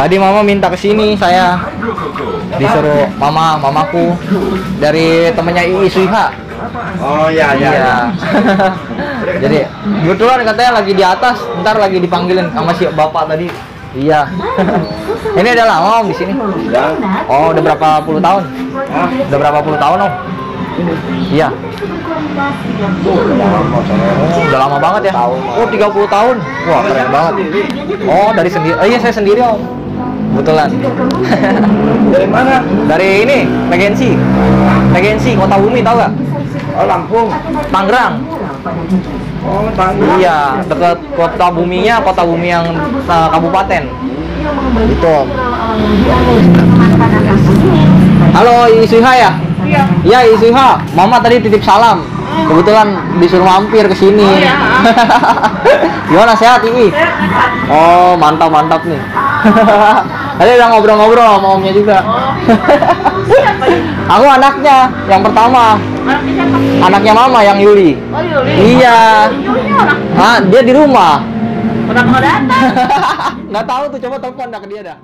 Tadi mama minta ke sini saya disuruh mama mamaku dari temennya Ii Suiha. Oh iya iya. Iya. Jadi kebetulan katanya lagi di atas, ntar lagi dipanggilin sama si bapak tadi. Iya. Ini udah lama om di sini. Oh, udah berapa puluh tahun? Hah? Udah berapa puluh tahun om? Iya. Oh, udah lama banget ya? Oh, 30 tahun. Wah, keren banget. Oh, dari sendiri. Oh iya, saya sendiri om. Kebetulan. Dari mana? dari ini, Regensi. Regensi, Kota Bumi tahu gak? Oh Lampung. Tangerang. Oh Tangerang. Iya, dekat kota buminya, kota bumi yang uh, kabupaten. Itu. Halo, Isuha ya? Iya. Iya, Isuha. Mama tadi titip salam. Kebetulan disuruh mampir ke sini. Oh, iya. Gimana sehat, Ii? Oh, mantap mantap nih. tadi udah ngobrol-ngobrol sama omnya juga. Oh. Aku anaknya, yang pertama. Anaknya siapa? Anaknya mama yang Yuli. Oh Yuli. Iya. Yuli. Ah, dia di rumah. Orang mau datang. Nggak tahu tuh, coba telepon dah ke dia dah.